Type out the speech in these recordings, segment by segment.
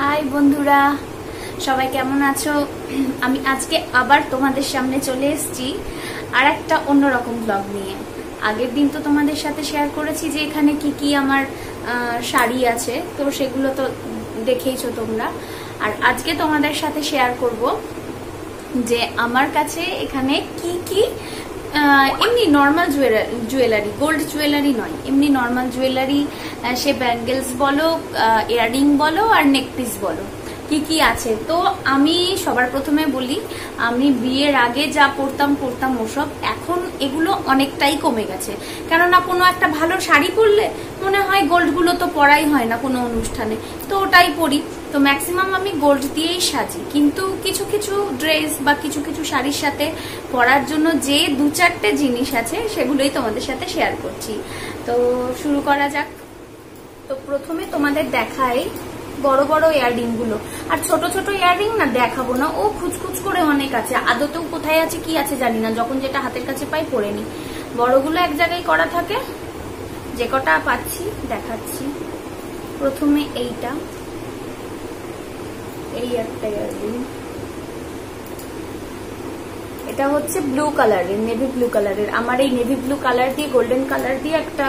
High বন্ধুরা, সবাই কেমন আছো? আমি আজকে আবার তোমাদের সামনে চলে এসেছি আর একটা অন্যরকম ব্লগ নিয়ে। আগের দিন তো তোমাদের সাথে শেয়ার করেছি যে এখানে কি কি আমার শাড়ি আছে, তো সেগুলো তো দেখেইছো তোমরা। আর আজকে তোমাদের সাথে শেয়ার করব যে আমার কাছে এখানে কি কি এমনি normal jewellery jewellery gold jewellery নয়, এমনি নর্মাল জুয়েলারি সে ব্যাঙ্গেলস বলো ইয়াররিং বলো আর নেকপিস বলো। কি কি আছে? তো আমি সবার প্রথমে বলি, আমি বিয়ের আগে যা পরতাম পরতাম ওসব। এখন এগুলো অনেকটাই কমে গেছে। কেননা কোনো একটা ভালো শাড়ি পরলে মনে হয় গোল্ডগুলো তো পরাই হয় না কোনো অনুষ্ঠানে। তো ওটাই পরি। তো ম্যাক্সিমাম আমি গোল্ড দিয়েই সাজি। কিন্তু কিছু কিছু ড্রেস বা কিছু কিছু শাড়ির সাথে পরার জন্য যে দু চারটে জিনিস আছে, সেগুলোই তোমাদের সাথে শেয়ার করছি। তো শুরু করা যাক। তো প্রথমে তোমাদের দেখাই বড় বড় ইয়াররিংগুলো। আর ছোট ছোট ইয়াররিং না দেখাবো না, ও খুচখুচ করে অনেক আছে। আদতেও কোথায় আছে, কি আছে জানি না, যখন যেটা হাতের কাছে পাই পরে নি বড়গুলো এক জায়গায় করা থাকে, যে কটা পাচ্ছি, দেখাচ্ছি। প্রথমে এইটা, এই একটা ইয়াররিং। এটা হচ্ছে ব্লু কালারের নেভি ব্লু কালারের আমার এই নেভি ব্লু কালার দিয়ে গোল্ডেন কালার দিয়ে একটা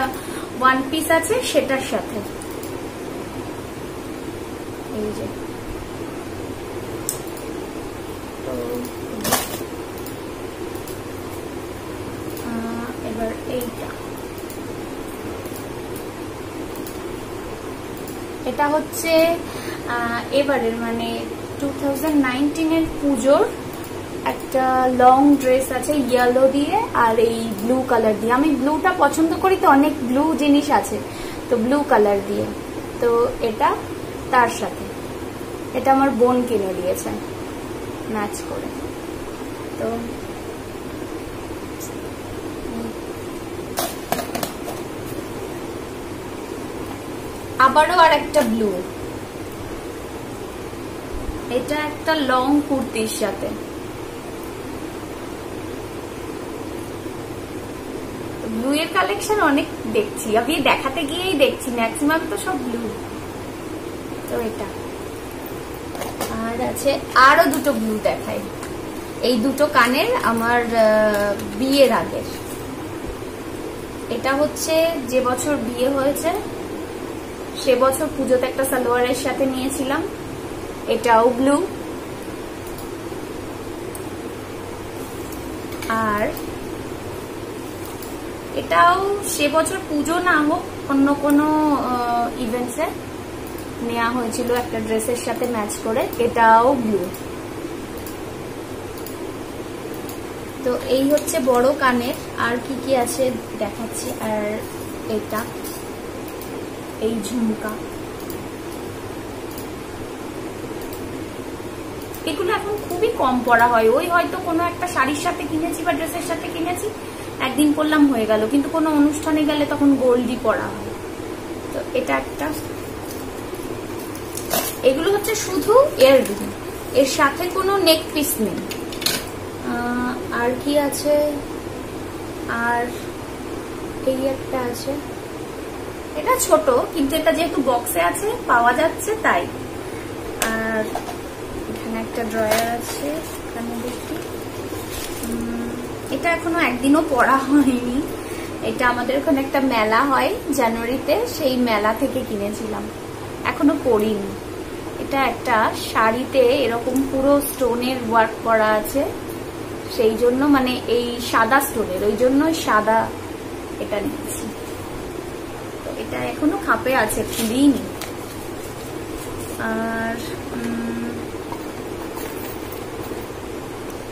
ওয়ান পিস আছে, সেটার সাথে। এই এবার এইটা। এটা হচ্ছে এবারের মানে টু থাউজেন্ড এর পুজোর একটা লং ড্রেস আছে ইয়েলো দিয়ে আর এই ব্লু কালার দিয়ে। আমি ব্লুটা পছন্দ করি তো, অনেক ব্লু জিনিস আছে, তো ব্লু কালার দিয়ে। তো এটা তার সাথে। এটা আমার বোন কিনে দিয়েছে। ম্যাচ করে। তো আবারও আর একটা ব্লু। এটা একটা লং কুর্তির সাথে। ব্লু এর কালেকশন অনেক দেখছি। আমি দেখাতে গিয়েই দেখছি। ম্যাক্সিমাম তো সব ব্লু। তো এটা। আর আছে, আরও দুটো ব্লু দেখাই। এই দুটো কানের আমার বিয়ের আগের। এটা হচ্ছে যে বছর বিয়ে হয়েছে, সে বছর পুজোতে একটা সালোয়ারের সাথে নিয়েছিলাম। এটাও ব্লু। আর এটাও সে বছর পুজো না হোক, অন্য কোনো ইভেন্টসে নেওয়া হয়েছিল একটা ড্রেসের সাথে ম্যাচ করে, এটাও ব্লু তো এই হচ্ছে বড় কানের, আর কি কি আছে দেখাচ্ছি, আর এটা, এই ঝুমকা। এগুলো এখন খুবই কম পরা হয়। ওই হয়তো কোনো একটা শাড়ির সাথে কিনেছি বা ড্রেসের সাথে কিনেছি, একদিন পরলাম হয়ে গেল। কিন্তু কোনো অনুষ্ঠানে গেলে তখন গোল্ডই পরা হয়। তো এটা একটা এগুলো হচ্ছে শুধু এয়াররিং এর সাথে কোনো নেক পিস নেই। আর কি আছে? আর এই একটা আছে। এটা ছোট, কিন্তু এটা যেহেতু বক্সে আছে, পাওয়া যাচ্ছে তাই। আর এখানে একটা ড্রয়ার আছে এখানে দেখি। এটা এখনও একদিনও পড়া হয়নি। এটা আমাদের ওখানে একটা মেলা হয় জানুয়ারিতে, সেই মেলা থেকে কিনেছিলাম। এখনও পড়িনি। এটা একটা শাড়িতে এরকম পুরো স্টোনের ওয়ার্ক করা আছে। সেই জন্য মানে এই সাদা স্টোনের, ওই জন্য সাদা এটা নিয়েছি। তো এটা এখনও খাপে আছে, খুলিনি। আর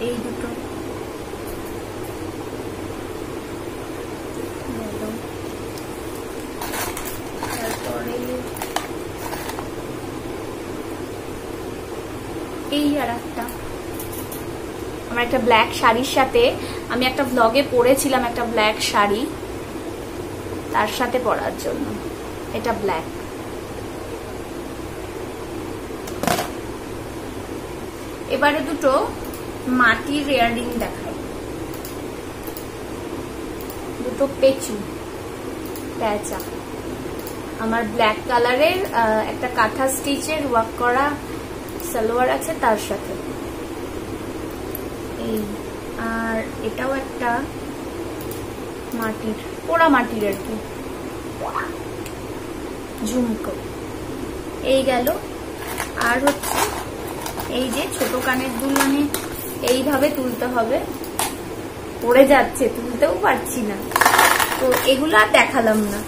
এই দুটো গেল। তারপরে এই আর একটা আমার একটা ব্ল্যাক শাড়ির সাথে আমি একটা ব্লগে পরেছিলাম একটা ব্ল্যাক শাড়ি। তার সাথে পরার জন্য। এটা ব্ল্যাক এবারে দুটো মাটির রেয়ারিং দেখাই। দুটো পেঁচু। প্যাঁচা। আমার ব্ল্যাক কালারের একটা কাঁথা স্টিচের ওয়ার্ক করা সালোয়ার আছে তার সাথে। এই, আর এটাও একটা মাটির, পোড়া মাটির আর কি। ঝুমকো। এই গেল। আর হচ্ছে এই যে ছোট কানের দুল মানে এইভাবে তুলতে হবে। পড়ে যাচ্ছে, তুলতেও পারছি না। তো এগুলো আর দেখালাম না।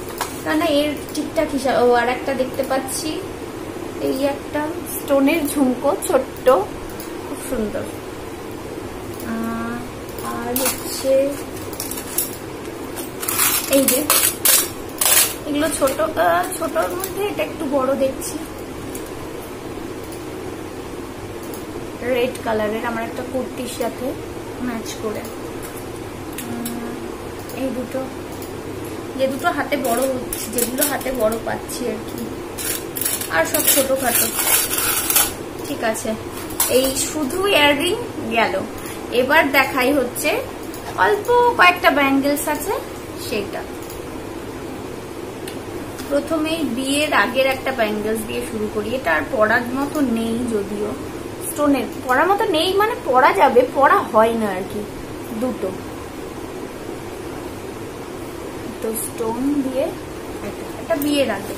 কেন এর ঠিকঠাক হিসাব ও আর একটা দেখতে পাচ্ছি। এই একটা স্টোনের ঝুমকো, ছোট্ট, খুব সুন্দর। আর হচ্ছে এই যে, এগুলো ছোট ছোটর মধ্যে এটা একটু বড় দেখছি। রেড কালারের আমার একটা কুর্তির সাথে ম্যাচ করে। এই দুটো, যে দুটো হাতে বড় হচ্ছে যেগুলো হাতে বড় পাচ্ছি আর কি। আর সব ছোটখাটো। ঠিক আছে। এই শুধু ইয়াররিং গেল। এবার দেখাই হচ্ছে অল্প কয়েকটা ব্যাঙ্গেলস আছে সেটা প্রথমেই বিয়ের আগের একটা ব্যাঙ্গেলস দিয়ে শুরু করি। এটা আর পড়ার মতো নেই যদিও। স্টোনের, পড়ার মতো নেই মানে পড়া যাবে, পড়া হয় না আর কি, দুটো। তো স্টোন দিয়ে এটা বিয়ের আগে।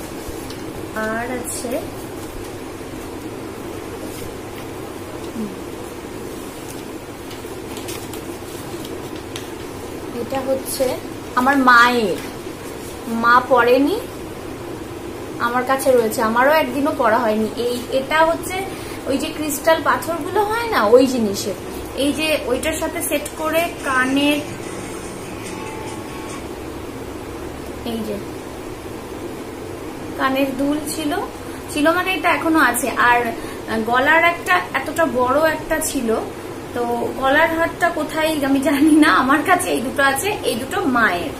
আর আছে এটা হচ্ছে আমার মায়ের। মা পড়েনি, আমার কাছে রয়েছে। আমারও একদিনও পড়া হয়নি। এই এটা হচ্ছে ওই যে ক্রিস্টাল পাথরগুলো হয় না, ওই জিনিসের। এই যে ওইটার সাথে সেট করে কানের এই যে কানের দুল ছিল। ছিল মানে এটা এখনও আছে। আর গলার একটা এতটা বড় একটা ছিল। তো গলার হাতটা কোথায় আমি জানি না। আমার কাছে এই দুটো আছে, এই দুটো মায়ের।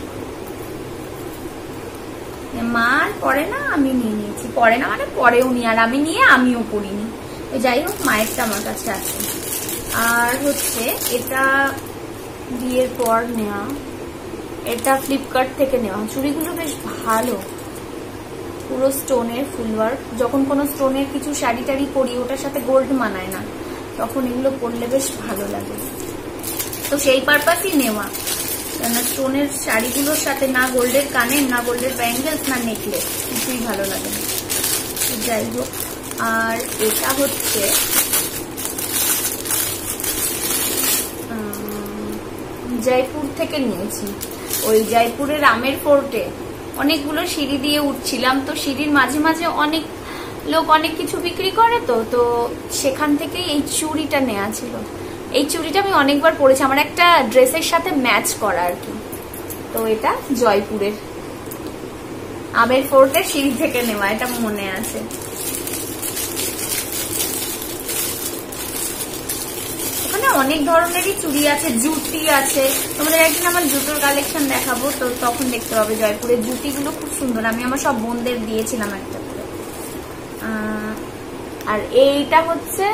মা আর পরে না আমি নিয়ে নিয়েছি। পরে না মানে পরেও নি, আর আমি নিয়ে আমিও পড়িনি যাই হোক, মায়েরটা আমার কাছে আছে। আর হচ্ছে এটা বিয়ের পর নেওয়া। এটা ফ্লিপকার্ট থেকে নেওয়া। চুড়িগুলো বেশ ভালো। পুরো স্টোনের ফুলওয়ার্ক যখন কোনো স্টোনের কিছু শাড়ি টাড়ি পরি ওটার সাথে গোল্ড মানায় না, তখন এগুলো পরলে বেশ ভালো লাগে। তো সেই পারপাসই নেওয়া। কেননা স্টোনের শাড়িগুলোর সাথে না গোল্ডের কানের না গোল্ডের ব্যাঙ্গেলস না নেকলেস কিছুই ভালো লাগে না। যাই হোক, আর এটা হচ্ছে জয়পুর থেকে নিয়েছি। ওই জয়পুরের আমের ফোর্টে। অনেকগুলো সিঁড়ি দিয়ে উঠছিলাম, তো সিঁড়ির মাঝে মাঝে অনেক লোক অনেক কিছু বিক্রি করে তো তো সেখান থেকে এই চুড়িটা নেওয়া ছিল। এই চুড়িটা আমি অনেকবার পরেছি, আমার একটা ড্রেসের সাথে ম্যাচ করা আর কি। তো এটা জয়পুরের আমের ফোর্টের সিঁড়ি থেকে নেওয়া, এটা মনে আছে ওখানে অনেক ধরনেরই চুড়ি আছে, জুতি আছে। তোমাদের একদিন আমার জুতোর কালেকশন দেখাবো, তো তখন দেখতে পাবে জয়পুরের জুতিগুলো খুব সুন্দর। আমি আমার সব বোনদের দিয়েছিলাম একটা আর এইটা হচ্ছে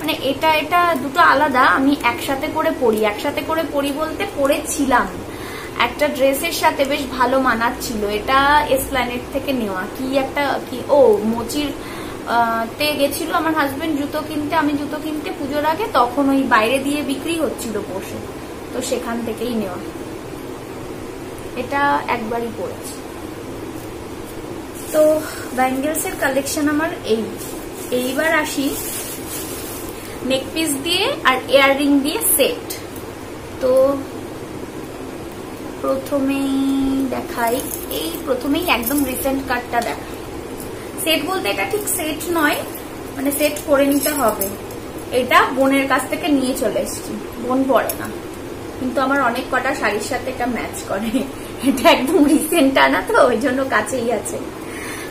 মানে এটা এটা দুটো আলাদা, আমি একসাথে করে পরি। একসাথে করে পরি বলতে পরেছিলাম। একটা ড্রেসের সাথে বেশ ভালো মানাচ্ছিল। এটা এসপ্ল্যানেট থেকে নেওয়া। কি একটা, কি, ও, মোচির তে গেছিল আমার হাজবেন্ড জুতো কিনতে, আমি জুতো কিনতে পুজোর আগে তখন ওই বাইরে দিয়ে বিক্রি হচ্ছিল বসে তো সেখান থেকেই নেওয়া। এটা একবারই পড়েছি। তো ব্যাঙ্গেলস এর কালেকশন আমার এই। এইবার আসি নেকপিস দিয়ে আর ইয়াররিং দিয়ে সেট তো প্রথমেই দেখাই, এই প্রথমেই একদম রিসেন্ট কার্ডটা দেখাই। সেট বলতে এটা ঠিক সেট নয় মানে সেট করে নিতে হবে। এটা বোনের কাছ থেকে নিয়ে চলে এসেছি। বোন পরে না। কিন্তু আমার অনেক কটা শাড়ির সাথে এটা ম্যাচ করে। এটা একদম রিসেন্ট আনা তো, ওই জন্য কাছেই আছে।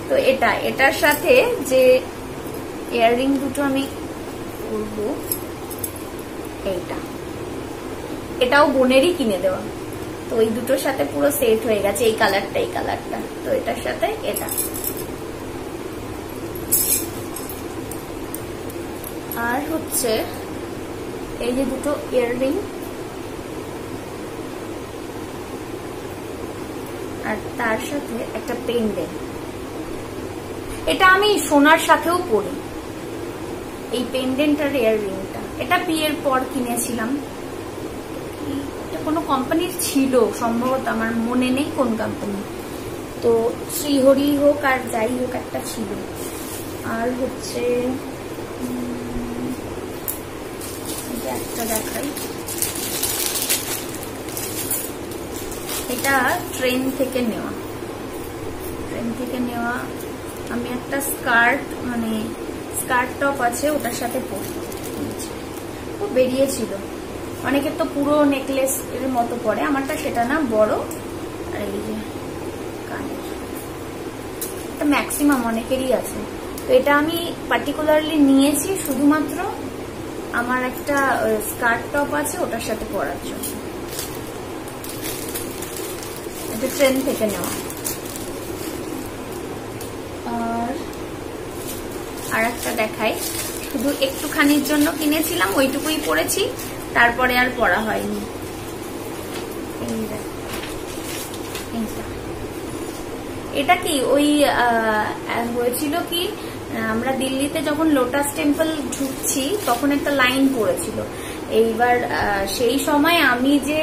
তো এটা, এটার সাথে যে ইয়াররিং দুটো আমি করব, এইটা। এটাও বোনেরই কিনে দেওয়া। তো ওই দুটোর সাথে পুরো সেট হয়ে গেছে, এই কালারটা এই কালারটা তো এটার সাথে এটা। আর হচ্ছে এই যে দুটো ইয়াররিং আর তার সাথে একটা পেন্ডেন্ট এটা আমি সোনার সাথেও পরি। এই পেন্ডেন্ট আর এয়ার রিংটা এটা বিয়ের পর কিনেছিলাম। এটা কোনো কোম্পানির ছিল, সম্ভবত আমার মনে নেই কোন কোম্পানি তো শ্রীহরি হোক আর যাই হোক একটা ছিল। আর হচ্ছে একটা দেখাই। এটা ট্রেন থেকে নেওয়া। ট্রেন থেকে নেওয়া। আমি একটা স্কার্ট মানে স্কার্ট টপ আছে, ওটার সাথে পরবো। ও বেরিয়েছিল। অনেকের তো পুরো নেকলেস এর মতো পরে, আমারটা সেটা না, বড়। আর এই যে ম্যাক্সিমাম অনেকেরই আছে। তো এটা আমি পার্টিকুলারলি নিয়েছি শুধুমাত্র আমার একটা স্কার্ট টপ আছে, ওটার সাথে পরার জন্য। এটা ট্রেন থেকে নেওয়া। আর একটা দেখাই। শুধু একটুখানির জন্য কিনেছিলাম, ওইটুকুই পরেছি, তারপরে আর পড়া হয়নি। এটা কি, ওই হয়েছিল কি আমরা দিল্লিতে যখন লোটাস টেম্পল ঢুকছি, তখন একটা লাইন পড়েছিল। এইবার সেই সময় আমি যে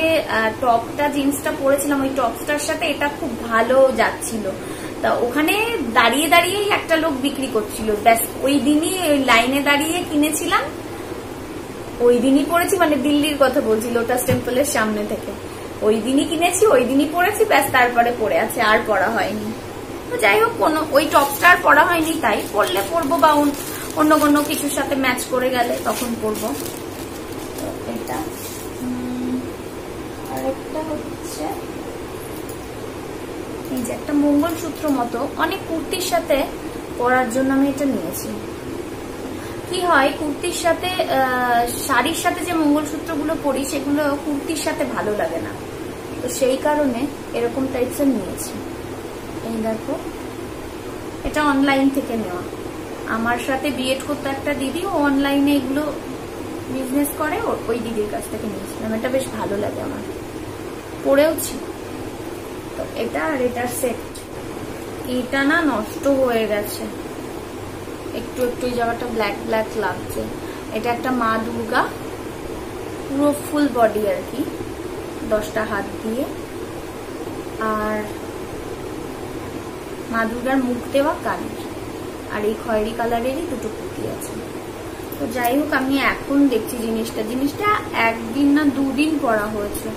টপটা, জিন্সটা পরেছিলাম, ওই টপসটার সাথে এটা খুব ভালো যাচ্ছিল। তা ওখানে দাঁড়িয়ে দাঁড়িয়েই একটা লোক বিক্রি করছিল। ব্যাস, ওই দিনই লাইনে দাঁড়িয়ে কিনেছিলাম। ওই দিনই পড়েছি মানে দিল্লির কথা বলছি, লোটাস টেম্পলের সামনে থেকে। ওই দিনই কিনেছি, ওই দিনই পড়েছি, ব্যাস, তারপরে পড়ে আছে, আর পড়া হয়নি। যাই হোক, কোনো ওই টপটা আর পরা হয়নি, তাই পরলে পরবো বা অন্য কোনো কিছুর সাথে ম্যাচ করে গেলে তখন পরবো এটা হচ্ছে, এই যে একটা মঙ্গলসূত্র মতো অনেক কুর্তির সাথে পরার জন্য আমি এটা নিয়েছি। কি হয়, কুর্তির সাথে শাড়ির সাথে যে মঙ্গলসূত্রগুলো পরি, সেগুলো কুর্তির সাথে ভালো লাগে না। তো সেই কারণে এরকম টাইপসের নিয়েছি। এই দেখো। এটা অনলাইন থেকে নেওয়া। আমার সাথে বিএড করতো একটা দিদি, ও অনলাইনে এগুলো বিজনেস করে ওই দিদির কাছ থেকে নিয়েছিলাম। এটা বেশ ভালো লাগে আমার। পরেওছি তো এটা আর এটার সেট এটা না নষ্ট হয়ে গেছে। একটু একটু জায়গাটা ব্ল্যাক ব্ল্যাক লাগছে। এটা একটা মা দুর্গা। পুরো ফুল বডি আর কি। দশটা হাত দিয়ে। আর মা দুর্গার মুখ দেওয়া কানের। আর এই খয়েরি কালারেরই দুটো কুর্তি আছে। তো যাই হোক, আমি এখন দেখছি জিনিসটা। জিনিসটা একদিন না দুদিন পরা হয়েছে।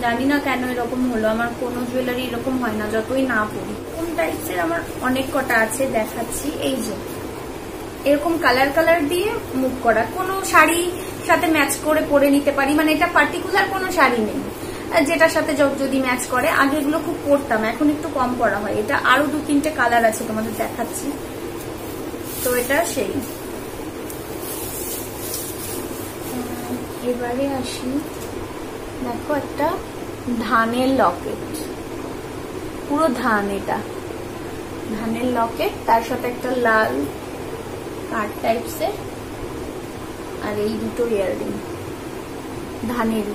জানি না কেন এরকম হলো। আমার কোনো জুয়েলারি এরকম হয় না, যতই না পরি। কোন টাইপসের আমার অনেক কটা আছে দেখাচ্ছি। এই যে, এরকম কালার কালার দিয়ে মুখ করা। কোনো শাড়ি সাথে ম্যাচ করে পরে নিতে পারি। মানে এটা পার্টিকুলার কোনো শাড়ি নেই। যেটার সাথে যদি ম্যাচ করে আগে এগুলো খুব পরতাম এখন একটু কম করা হয়। এটা আরও দু তিনটে কালার আছে তোমাদের দেখাচ্ছি। তো এটা সেই। এবারে আসি। দেখো একটা ধানের লকেট। পুরো ধান এটা। ধানের লকেট, তার সাথে একটা লাল কাঠ টাইপসের আর এই দুটো ইয়াররিং। ধানেরই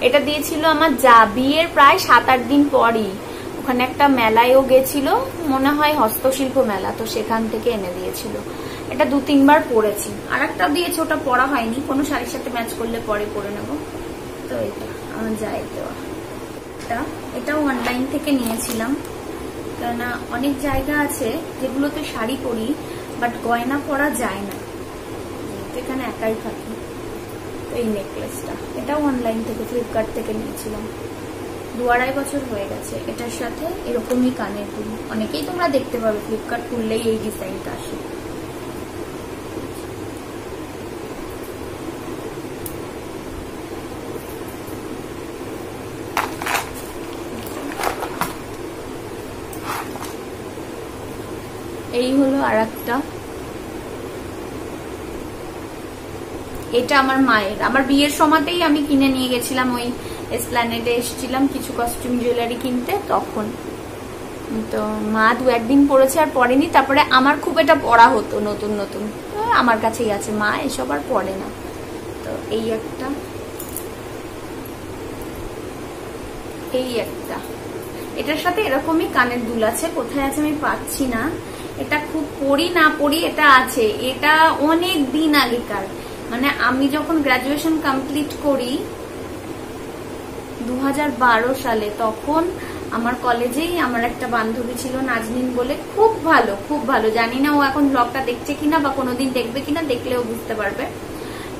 এটা দিয়েছিল আমার যা বিয়ের প্রায় সাত আট দিন পরই। ওখানে একটা মেলায়ও গেছিল, মনে হয় হস্তশিল্প মেলা, তো সেখান থেকে এনে দিয়েছিল। এটা দু, তিনবার পরেছি। আর একটা দিয়েছে, ওটা পরা হয়নি। কোনো শাড়ির সাথে ম্যাচ করলে পরে পরে নেব। তো এটা, আমার যাই দেওয়া। এটা এটাও অনলাইন থেকে নিয়েছিলাম। কেননা অনেক জায়গা আছে যেগুলোতে শাড়ি পরি বাট গয়না পরা যায় না। এখানে একাই থাকি। এই নেকলেসটা। এটাও অনলাইন থেকে ফ্লিপকার্ট থেকে নিয়েছিলাম। দু আড়াই বছর হয়ে গেছে। এটার সাথে এরকমই কানের দুল অনেকেই তোমরা দেখতে পাবে ফ্লিপকার্ট খুললেই এই ডিজাইনটা আসে। এই হলো আর একটা এটা আমার মায়ের। আমার বিয়ের সময়তেই আমি কিনে নিয়ে গেছিলাম ওই এসপ্ল্যানেডে এসেছিলাম কিছু কস্টিউম জুয়েলারি কিনতে তখন। তো মা দু একদিন পরেছে আর পরেনি, তারপরে আমার খুব এটা পড়া হতো নতুন নতুন। আমার কাছেই আছে, মা এসব আর পড়ে না। তো এই একটা। এই একটা। এটার সাথে এরকমই কানের দুল আছে, কোথায় আছে আমি পাচ্ছি না। এটা খুব পড়ি না পড়ি এটা আছে। এটা অনেক দিন আগেকার। মানে আমি যখন গ্রাজুয়েশন কমপ্লিট করি দু হাজার বারো সালে, তখন আমার কলেজেই আমার একটা বান্ধবী ছিল নাজনিন বলে। খুব ভালো খুব ভালো। জানি না ও এখন ব্লগটা দেখছে কিনা বা কোনোদিন দেখবে কিনা, দেখলেও বুঝতে পারবে।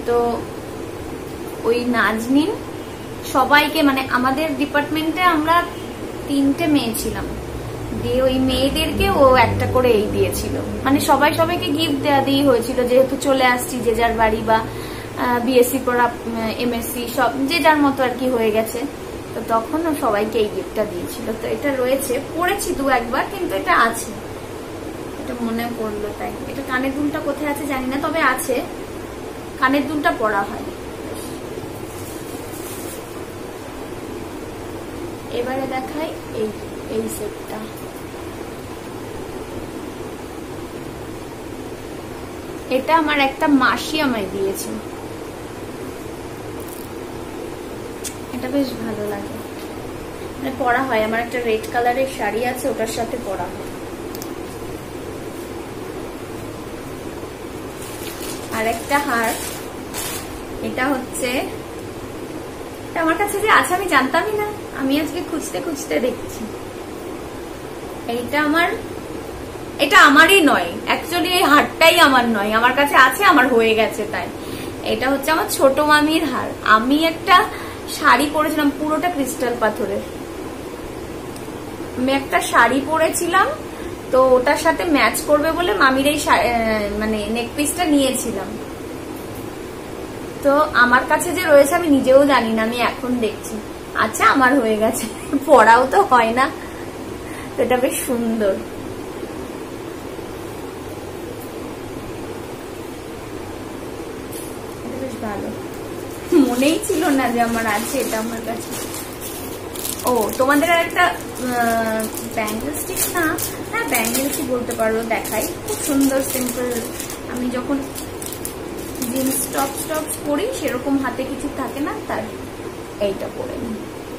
তো ওই নাজনিন সবাইকে মানে আমাদের ডিপার্টমেন্টে আমরা তিনটে মেয়ে ছিলাম। দিয়ে ওই মেয়েদেরকে ও একটা করে এই দিয়েছিল। মানে সবাই সবাইকে গিফট দেওয়া দিয়ে হয়েছিল, যেহেতু চলে আসছি, যে যার বাড়ি বা বিএসসি পড়া এমএসসি সব, যে যার মতো আর কি হয়ে গেছে। তো তখন ও সবাইকে এই গিফটটা দিয়েছিল। তো এটা রয়েছে, পড়েছি দু একবার, কিন্তু এটা আছে। এটা মনে পড়ল তাই। এটা কানের দুলটা কোথায় আছে জানি না, তবে আছে। কানের দুলটা পড়া হয়। এবারে দেখাই এই এই সেটটা এটা আমার একটা মাসি আমায় দিয়েছে। এটা বেশ ভালো লাগে। মানে পরা হয়, আমার একটা রেড কালারের শাড়ি আছে, ওটার সাথে পরা হয়। আর একটা হার, এটা হচ্ছে আমার কাছে যে আছে, আমি জানতামই না। আমি আজকে খুঁজতে খুঁজতে দেখছি। এইটা আমার এটা আমারই নয়। অ্যাকচুয়ালি এই হারটাই আমার নয়। আমার কাছে আছে, আমার হয়ে গেছে তাই। এটা হচ্ছে আমার ছোট মামির হার। আমি একটা শাড়ি পরেছিলাম, পুরোটা ক্রিস্টাল পাথরের। আমি একটা শাড়ি পরেছিলাম, তো ওটার সাথে ম্যাচ করবে বলে মামির এই মানে নেক পিসটা নিয়েছিলাম। তো আমার কাছে যে রয়েছে, আমি নিজেও জানি না, আমি এখন দেখছি। আচ্ছা আমার হয়ে গেছে। পড়াও তো হয় না। এটা বেশ সুন্দর বেশ ভালো মনেই ছিল না যে আমার আছে, এটা আমার কাছে। ও, তোমাদের আর একটা ব্যাঙ্গেল স্টিক না? হ্যাঁ ব্যাঙ্গেল স্টিক বলতে পারো, দেখাই। খুব সুন্দর সিম্পল আমি যখন জিন্স টপ টপ পরি, সেরকম হাতে কিছু থাকে না, তার এইটা পরে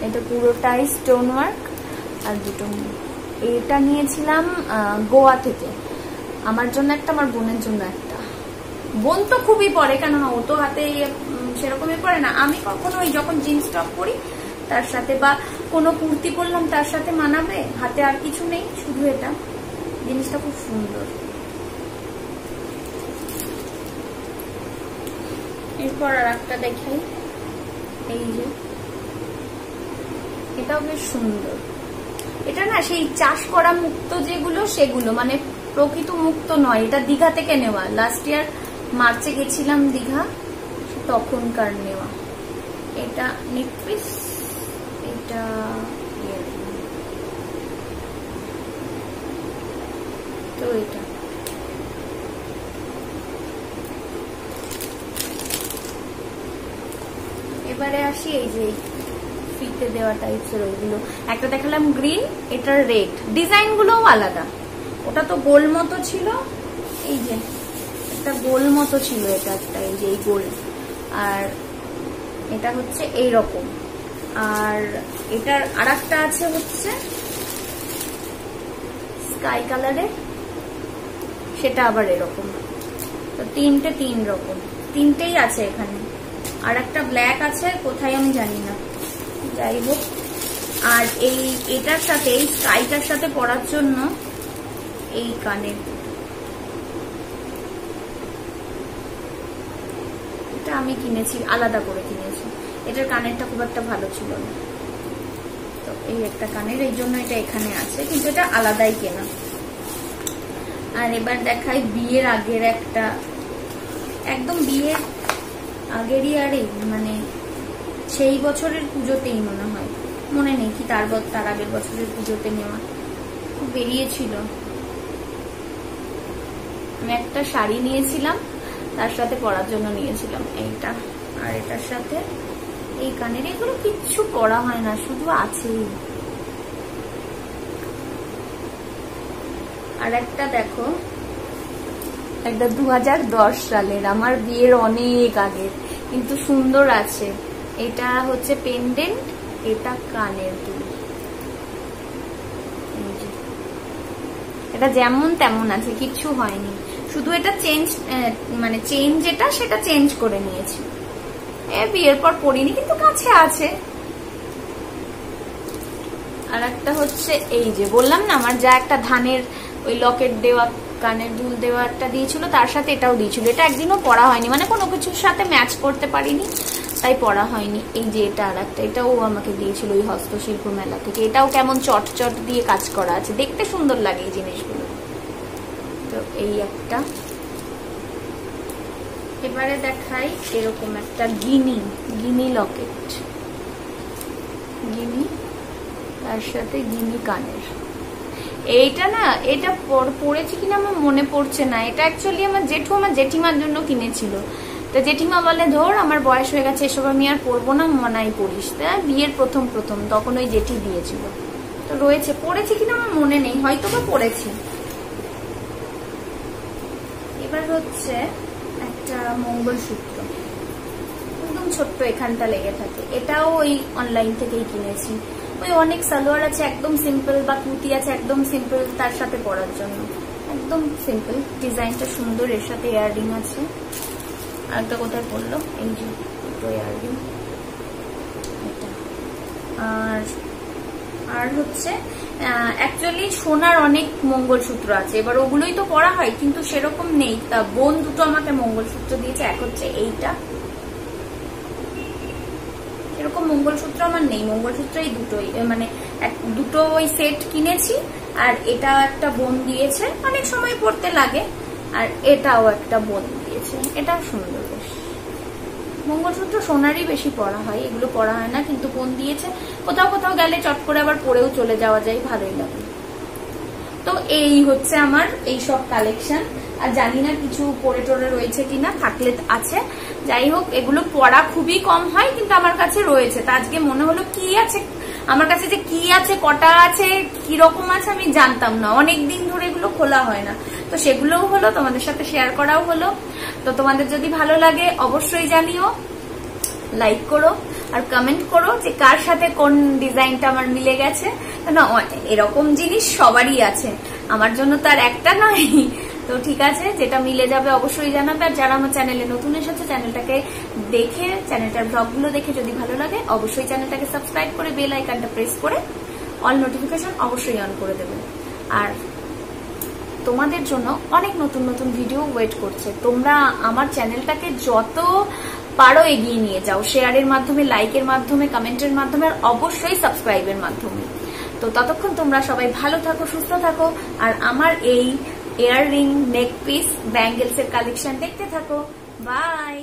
এটা পুরোটাই স্টোন ওয়ার্ক আর দুটো এটা নিয়েছিলাম গোয়া থেকে। আমার জন্য একটা, আমার বোনের জন্য একটা। বোন তো খুবই পরে, কেননা ও তো হাতে সেরকমই পরে না। আমি কখনো যখন জিন্স টপ পরি তার সাথে বা কোনো কুর্তি পরলাম, তার সাথে মানাবে? হাতে আর কিছু নেই, শুধু এটা। জিনিসটা খুব সুন্দর। এরপর আর একটা দেখাই। এই যে। এটাও বেশ সুন্দর। এটা না, সেই চাষ করা মুক্ত যেগুলো, সেগুলো। মানে প্রকৃত মুক্ত নয়। এটা দীঘা থেকে নেওয়া। লাস্ট ইয়ার মার্চে গেছিলাম দীঘা। তখনকার নেওয়া। এটা নেকপিস এটা তো এটা। এবারে আসি এই যে ফিতে দেওয়া টাইপসের ওইগুলো একটা দেখালাম গ্রিন, এটার রেড। ডিজাইন গুলোও আলাদা। ওটা তো গোল মতো ছিল। এই যে, একটা গোল মতো ছিল এটা একটা, এই যে এই গোল। আর এটা হচ্ছে এই রকম আর এটার আর একটা আছে হচ্ছে স্কাই কালারের সেটা আবার এরকম। তো তিনটে তিন রকম। তিনটেই আছে এখানে। আর একটা ব্ল্যাক আছে, কোথায় আমি জানি না। যাই হোক। আর এই এটার সাথে, এই স্কাইটার সাথে পরার জন্য এই কানের এটা আমি কিনেছি, আলাদা করে কিনেছি। এটার কানেরটা খুব একটা ভালো ছিল না। তো এই একটা কানের, এই জন্য এটা এখানে আছে, কিন্তু এটা আলাদাই কেনা। আর এবার দেখাই বিয়ের আগের একটা। একদম বিয়ের আগেরই আরে মানে সেই বছরের পুজোতেই মনে হয়। মনে নেই কি তার তার আগের বছরের পুজোতে নেওয়া। খুব বেরিয়েছিল। আমি একটা শাড়ি নিয়েছিলাম তার সাথে পরার জন্য নিয়েছিলাম এইটা। আর এটার সাথে এই কানের এগুলো কিচ্ছু পরা হয় না, শুধু আছেই। আর একটা দেখো, একটা দু হাজার দশ সালের, আমার বিয়ের অনেক আগের, কিন্তু সুন্দর আছে। এটা হচ্ছে পেন্ডেন্ট এটা কানের দুল। এটা যেমন তেমন আছে, কিচ্ছু হয়নি। শুধু এটা চেঞ্জ মানে চেঞ্জ যেটা, সেটা চেঞ্জ করে নিয়েছি। এ, বিয়ের পর পরিনি, কিন্তু কাছে আছে। আর একটা হচ্ছে এই যে, বললাম না, আমার যা একটা ধানের ওই লকেট দেওয়া, কানের দুল দেওয়া একটা দিয়েছিল, তার সাথে এটাও দিয়েছিল। এটা একদিনও পড়া হয়নি মানে কোনো কিছুর সাথে ম্যাচ করতে পারিনি, তাই পড়া হয়নি। এই যে এটা আর একটা এটাও আমাকে দিয়েছিল ওই হস্তশিল্প মেলা থেকে। এটাও কেমন চট চট দিয়ে কাজ করা আছে। দেখতে সুন্দর লাগে এই জিনিসগুলো। এই একটা। এবারে দেখাই এরকম একটা গিনি গিনি লকেট। গিনি, তার সাথে গিনি কানের। এইটা না, এটা পড়েছি কিনা আমার মনে পড়ছে না। এটা অ্যাকচুয়ালি আমার জেঠু আমার জেঠিমার জন্য কিনেছিল। তো জেঠিমা বলে, ধর, আমার বয়স হয়ে গেছে, এসব আমি আর পড়ব না মনাই পড়িস। তা বিয়ের প্রথম প্রথম, তখন ওই জেঠি দিয়েছিল। তো রয়েছে, পড়েছি কিনা আমার মনে নেই হয়তো বা পড়েছি। এবার হচ্ছে একটা মঙ্গলসূত্র একদম ছোট্ট এখানটা লেগে থাকে। এটাও ওই অনলাইন থেকেই কিনেছি। ওই অনেক সালোয়ার আছে, একদম সিম্পল বা কুর্তি আছে, একদম সিম্পল তার সাথে পরার জন্য। একদম সিম্পল ডিজাইনটা সুন্দর, এর সাথে ইয়াররিং আছে। আর একটা কোথায় পড়ল? এই যে, দুটো এটা। আর আর হচ্ছে অ্যাকচুয়ালি সোনার অনেক মঙ্গলসূত্র আছে। এবার ওগুলোই তো পড়া হয়, কিন্তু সেরকম নেই। বোন দুটো আমাকে মঙ্গলসূত্র দিয়েছে, এক হচ্ছে এইটা। এরকম মঙ্গলসূত্র আমার নেই। মঙ্গলসূত্র এই দুটোই মানে দুটো ওই সেট কিনেছি, আর এটা একটা বোন দিয়েছে। অনেক সময় পড়তে লাগে, আর এটাও একটা বোন দিয়েছে। এটা সুন্দর বেশ। মঙ্গলসূত্র সোনারই বেশি পড়া হয়, এগুলো পড়া হয় না, কিন্তু কোন দিয়েছে। কোথাও কোথাও গেলে চট করে আবার পরেও চলে যাওয়া যায়, ভালোই লাগে। তো এই হচ্ছে আমার এই সব কালেকশন আর জানি না কিছু পরে টোরে রয়েছে কিনা, থাকলে আছে। যাই হোক, এগুলো পড়া খুবই কম হয়, কিন্তু আমার কাছে রয়েছে। তা আজকে মনে হলো কি আছে আমার কাছে যে কি আছে, কটা আছে কি রকম আছে আমি জানতাম না। অনেক দিন ধরে এগুলো খোলা হয় না। তো সেগুলোও হলো, তোমাদের সাথে শেয়ার করাও হলো। তো তোমাদের যদি ভালো লাগে, অবশ্যই জানিও লাইক করো, আর কমেন্ট করো যে কার সাথে কোন ডিজাইনটা আমার মিলে গেছে। না এরকম জিনিস সবারই আছে। আমার জন্য তার একটা নয় তো ঠিক আছে, যেটা মিলে যাবে অবশ্যই জানাবে। আর যারা আমার চ্যানেলে নতুন এসেছে চ্যানেলটাকে দেখে চ্যানেলটার ব্লগগুলো দেখে যদি ভালো লাগে, অবশ্যই চ্যানেলটাকে সাবস্ক্রাইব করে বেল আইকনটা প্রেস করে অল নোটিফিকেশন অবশ্যই অন করে দেবে। আর তোমাদের জন্য অনেক নতুন নতুন ভিডিও ওয়েট করছে। তোমরা আমার চ্যানেলটাকে যত পারো এগিয়ে নিয়ে যাও। শেয়ারের মাধ্যমে লাইকের মাধ্যমে কমেন্টের মাধ্যমে, আর অবশ্যই সাবস্ক্রাইবের মাধ্যমে। তো ততক্ষণ তোমরা সবাই ভালো থাকো, সুস্থ থাকো। আর আমার এই ইয়াররিং নেক পিস ব্যাঙ্গেলস এর কালেকশন দেখতে থাকো বাই